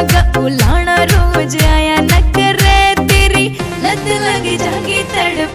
उलाना रोज आया न करे तेरी। लत लग जागी तड़